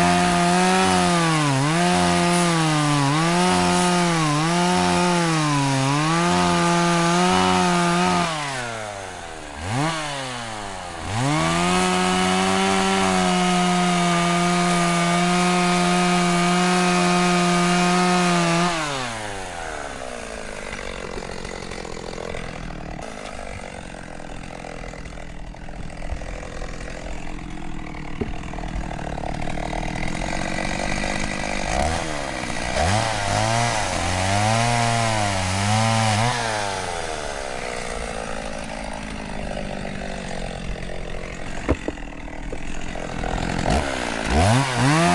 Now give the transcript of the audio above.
Yeah. Mm-hmm.